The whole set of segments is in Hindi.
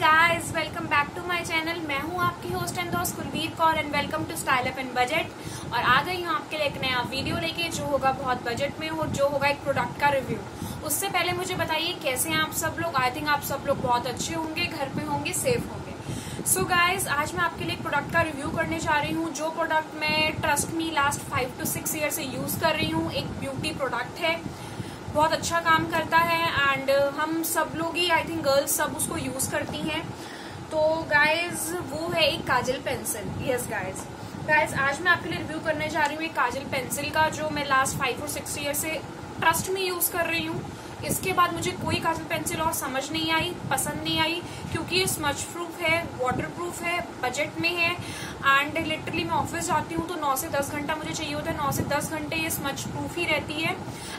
Guys welcome back to my channel मैं हूँ आपकी होस्ट एंड दोस्त Kulveer Kaur and welcome to style up and budget और आ गई हूँ आपके लिए एक नया वीडियो लेके जो होगा बहुत बजट में और जो होगा एक प्रोडक्ट का रिव्यू उससे पहले मुझे बताइए कैसे हैं आप सब लोग? आई थिंक आप सब लोग बहुत अच्छे होंगे, घर पे होंगे सेफ़ होंगे. सो so गाइज़ आज मैं आपके लिए प्रोडक्ट का रिव्यू करने जा रही हूँ, जो प्रोडक्ट मैं trust me last five two six year से यूज़ कर रही हूँ. एक ब्यूटी प्रोडक्ट है. बहुत अच्छा काम करता है एंड हम सब लोग ही आई थिंक गर्ल्स सब उसको यूज़ करती हैं। तो गाइज़ वो है एक kajal pencil yes guys guys आज मैं आपके लिए रिव्यू करने जा रही हूँ एक काजल पेंसिल का, जो मैं लास्ट फाइव और सिक्स ईयर से ट्रस्ट में यूज़ कर रही हूँ। इसके बाद मुझे कोई काजल पेंसिल और समझ नहीं आई, पसंद नहीं आई, क्योंकि ये स्मच प्रूफ है वाटर प्रूफ है बजट में है एंड लिटरली मैं ऑफ़िस जाती हूँ तो 9 से 10 घंटा मुझे चाहिए होता है। 9 से 10 घंटे ये स्मच प्रूफ ही रहती है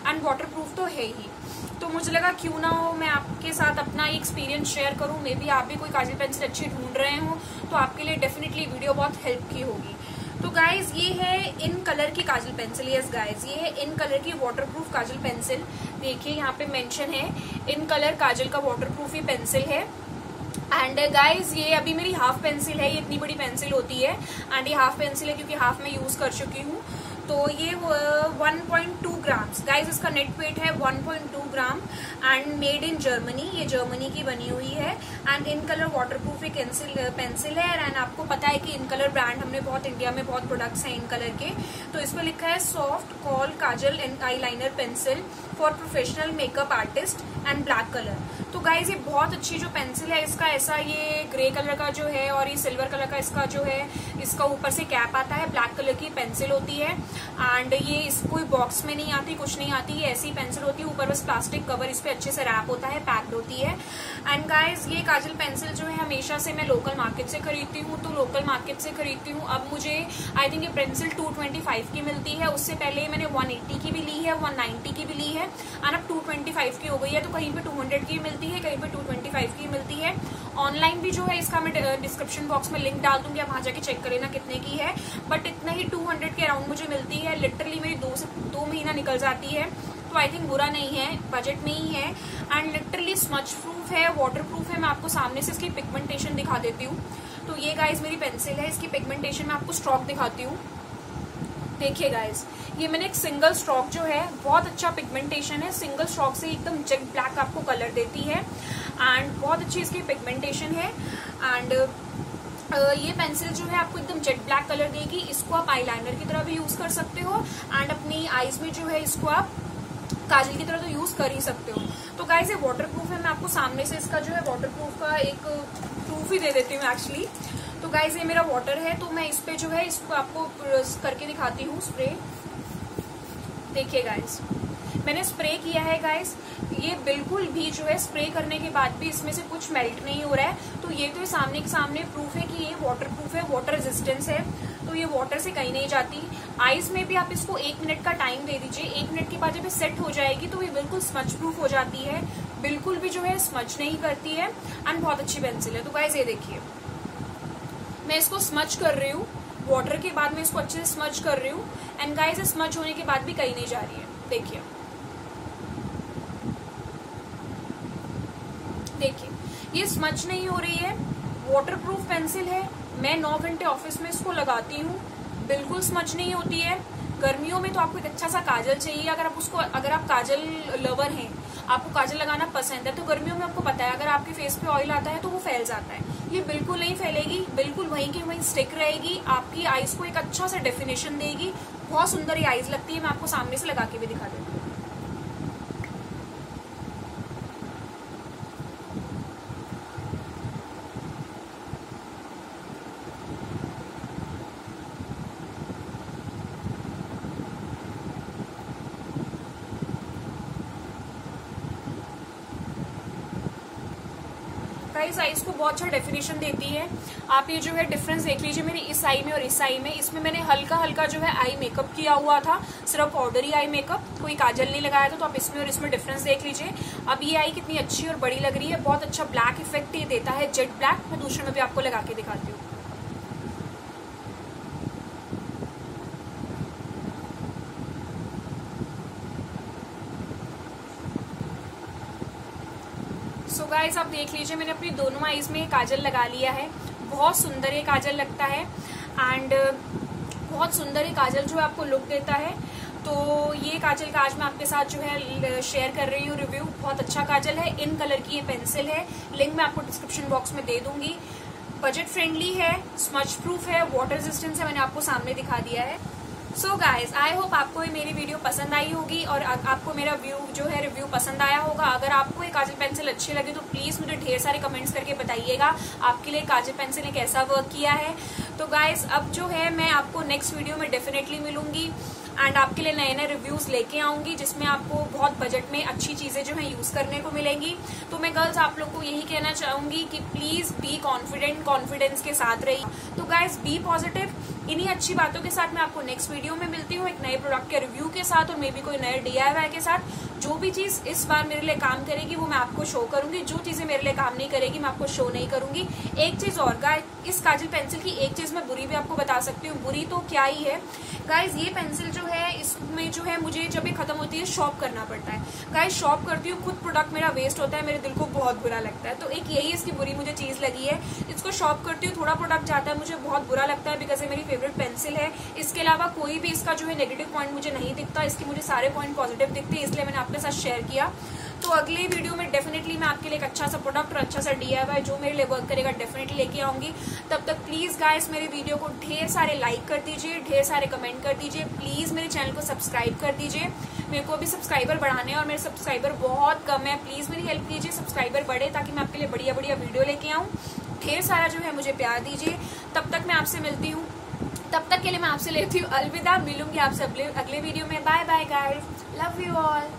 एंड वाटर प्रूफ तो है ही। तो मुझे लगा क्यों ना हो मैं आपके साथ अपना एक्सपीरियंस शेयर करूँ। मे बी आप भी कोई काजल पेंसिल अच्छी ढूंढ रहे हो तो आपके लिए डेफिनेटली वीडियो बहुत हेल्प की होगी। तो गाइज़ ये है इन कलर की काजल पेंसिल यस गाइज़ ये है इन कलर की वाटर प्रूफ काजल पेंसिल देखिए, यहाँ पे मेंशन है इन कलर काजल का वाटर प्रूफ ही पेंसिल है। एंड गाइज़ ये अभी मेरी हाफ़ पेंसिल है, ये इतनी बड़ी पेंसिल होती है। एंड ये हाफ़ पेंसिल है क्योंकि हाफ़ मैं यूज़ कर चुकी हूँ। तो ये 1.2 ग्राम्स गाइस इसका नेट वेट है 1.2 gram and made in Germany ये जर्मनी की बनी हुई है। And in colour water proof एक पेंसिल है। एंड आपको पता है कि इन कलर ब्रांड हमने बहुत इंडिया में बहुत प्रोडक्ट्स हैं इन कलर के। तो इस पर लिखा है soft kohl kajal and eye pencil for professional makeup artist and black colour तो गाइज़ ये बहुत अच्छी जो पेंसिल है, इसका ऐसा ये ग्रे कलर का जो है और ये सिल्वर कलर का इसका जो है, इसका ऊपर से कैप आता है, ब्लैक कलर की पेंसिल होती है। एंड ये इस कोई बॉक्स में नहीं आती, कुछ नहीं आती, ये ऐसी पेंसिल होती है, ऊपर बस प्लास्टिक कवर इस पे अच्छे से रैप होता है पैक्ड होती है। एंड गाइज़ ये काजल पेंसिल जो है हमेशा से मैं लोकल मार्केट से खरीदती हूँ तो लोकल मार्केट से खरीदती हूँ। अब मुझे आई थिंक ये पेंसिल 225 की मिलती है, उससे पहले मैंने 180 की भी ली है 190 की भी ली है। एंड अब 225 की हो गई है तो कहीं पे 200 की मिलती है, कहीं पे 225 की मिलती है। ऑनलाइन भी जो है, इसका मैं डिस्क्रिप्शन बॉक्स में लिंक डाल दूँगी, आप वहाँ जाके चेक कर लेना कितने की है। बट इतना ही 200 के अराउंड मुझे मिलती है। लिटरली मेरी दो से, दो महीना निकल जाती है। तो आई थिंक बुरा नहीं है बजट में ही है। एंड लिटरली स्मच प्रूफ है वाटर प्रूफ है, मैं आपको सामने से इसकी पिगमेंटेशन दिखा देती हूँ। तो ये गाइज़ मेरी पेंसिल है, इसकी पिगमेंटेशन मैं आपको स्ट्रॉक दिखाती हूँ। देखिए गाइज़ ये मैंने एक सिंगल स्ट्रॉक जो है, बहुत अच्छा पिगमेंटेशन है। सिंगल स्ट्रॉक से एकदम जेट ब्लैक आपको कलर देती है। एंड बहुत अच्छी इसकी पिगमेंटेशन है। एंड ये पेंसिल जो है आपको एकदम जेट ब्लैक कलर देगी। इसको आप आईलाइनर की तरह भी यूज़ कर सकते हो। एंड अपनी आईज में जो है इसको आप काजल की तरह तो यूज़ कर ही सकते हो। तो गाइज़ ये वाटर प्रूफ है। मैं आपको सामने से इसका जो है वाटर प्रूफ का एक प्रूफ ही दे देती हूँ एक्चुअली तो गाइज़ ये मेरा वाटर है तो मैं इस पे जो है, इसको आपको करके दिखाती हूँ स्प्रे देखिए गाइज़ मैंने स्प्रे किया है गाइस ये बिल्कुल भी जो है स्प्रे करने के बाद भी इसमें से कुछ मेल्ट नहीं हो रहा है. तो ये तो सामने के सामने प्रूफ है कि ये वाटर प्रूफ है वाटर रेजिस्टेंस है. तो ये वाटर से कहीं नहीं जाती. आईज में भी आप इसको एक मिनट का टाइम दे दीजिए. एक मिनट के बाद जब ये सेट हो जाएगी तो ये बिल्कुल स्मच प्रूफ हो जाती है. बिल्कुल भी जो है स्मच नहीं करती है. एंड बहुत अच्छी पेंसिल है. तो गाइज़ ये देखिए. मैं इसको स्मच कर रही हूँ। वाटर के बाद मैं इसको अच्छे से स्मच कर रही हूँ। एंड गाइज़ स्मच होने के बाद भी कहीं नहीं जा रही है। देखिए। देखिए, ये स्मच नहीं हो रही है। वाटर प्रूफ पेंसिल है। मैं नौ घंटे ऑफ़िस में इसको लगाती हूँ। बिल्कुल स्मच नहीं होती है। गर्मियों में तो आपको एक अच्छा सा काजल चाहिए। अगर आप उसको, अगर आप काजल लवर हैं, आपको काजल लगाना पसंद है तो गर्मियों में आपको पता है, अगर आपके फेस पे ऑयल आता है तो वो फैल जाता है। ये बिल्कुल नहीं फैलेगी, बिल्कुल वहीं की वहीं स्टिक रहेगी, आपकी आईज को एक अच्छा सा डेफिनेशन देगी। बहुत सुंदर ये आईज लगती है, मैं आपको सामने से लगा के भी दिखा देती हूँ। गाइस आईज को बहुत अच्छा डेफिनेशन देती है। आप ये जो है डिफरेंस देख लीजिए मेरे इस आई में और इस आई में। इसमें मैंने हल्का हल्का जो है आई मेकअप किया हुआ था। सिर्फ़ पाउडर ही आई मेकअप कोई काजल नहीं लगाया था तो आप इसमें और इसमें डिफरेंस देख लीजिए। अब ये आई कितनी अच्छी और बड़ी लग रही है। बहुत अच्छा ब्लैक इफ़ेक्ट ये देता है जेट ब्लैक मैं दूसरे में भी आपको लगा के दिखाती हूँ। गाइस आप देख लीजिए, मैंने अपनी दोनों आईज में काजल लगा लिया है। बहुत सुंदर ये काजल लगता है। एंड बहुत सुंदर ये काजल जो है आपको लुक देता है। तो ये काजल का आज मैं आपके साथ जो है शेयर कर रही हूँ रिव्यू बहुत अच्छा काजल है। इन कलर की ये पेंसिल है। लिंक मैं आपको डिस्क्रिप्शन बॉक्स में दे दूँगी। बजट फ्रेंडली है स्मच प्रूफ है वाटर रेजिस्टेंस है, मैंने आपको सामने दिखा दिया है। सो गाइज़ आई होप आपको ये मेरी वीडियो पसंद आई होगी और आपको मेरा व्यू जो है रिव्यू पसंद आया होगा। अगर आपको ये काजल पेंसिल अच्छी लगी तो प्लीज़ मुझे ढेर सारे कमेंट्स करके बताइएगा। आपके लिए काजल पेंसिल ने कैसा वर्क किया है? तो गाइज़ अब जो है, मैं आपको नेक्स्ट वीडियो में डेफिनेटली मिलूँगी एंड आपके लिए नए नए रिव्यूज़ लेके आऊँगी, जिसमें आपको बहुत बजट में अच्छी चीज़ें जो है यूज़ करने को मिलेंगी। तो मैं गर्ल्स आप लोग को यही कहना चाहूँगी कि प्लीज़ बी कॉन्फिडेंट कॉन्फिडेंस के साथ रही तो गाइज़ बी पॉजिटिव इन्हीं अच्छी बातों के साथ मैं आपको नेक्स्ट वीडियो में मिलती हूँ, एक नए प्रोडक्ट के रिव्यू के साथ और मे बी कोई नए डीआईवाई के साथ। जो भी चीज़ इस बार मेरे लिए काम करेगी, वो मैं आपको शो करूँगी। जो चीज़ें मेरे लिए काम नहीं करेगी, मैं आपको शो नहीं करूँगी। एक चीज़ और गाय इस काजल पेंसिल की एक चीज़ मैं बुरी भी आपको बता सकती हूँ। बुरी तो क्या ही है? गाइज़ ये पेंसिल जो है, इसमें जो है, मुझे जब ये खत्म होती है शॉप करना पड़ता है। गाय शॉप करती हूँ, खुद प्रोडक्ट मेरा वेस्ट होता है, मेरे दिल को बहुत बुरा लगता है। तो एक यही इसकी बुरी मुझे चीज़ लगी है। इसको शॉप करती हूँ, थोड़ा प्रोडक्ट जाता है, मुझे बहुत बुरा लगता है बिकॉज़ ये मेरी फेवरेट पेंसिल है। इसके अलावा कोई भी इसका जो है नेगेटिव पॉइंट मुझे नहीं दिखता, इसके मुझे सारे पॉइंट पॉजिटिव दिखते हैं, इसलिए मैंने आपके साथ शेयर किया। तो अगली वीडियो में डेफिनेटली मैं आपके लिए एक अच्छा सा प्रोडक्ट और अच्छा सा डीआईवाई जो मेरे लिए वर्क करेगा डेफिनेटली लेके आऊँगी। तब तक प्लीज़ गाइस मेरे वीडियो को ढेर सारे लाइक कर दीजिए, ढेर सारे कमेंट कर दीजिए। प्लीज़ मेरे चैनल को सब्सक्राइब कर दीजिए। मेरे को अभी सब्सक्राइबर बढ़ाने और मेरे सब्सक्राइबर बहुत कम है। प्लीज़ मेरी हेल्प कीजिए सब्सक्राइबर बढ़े ताकि मैं आपके लिए बढ़िया बढ़िया वीडियो लेके आऊँ। ढेर सारा जो है मुझे प्यार दीजिए। तब तक मैं आपसे मिलती हूँ। तब तक के लिए मैं आपसे लेती हूँ अलविदा। मिलूँगी आपसे अगले वीडियो में। Bye bye guys love you all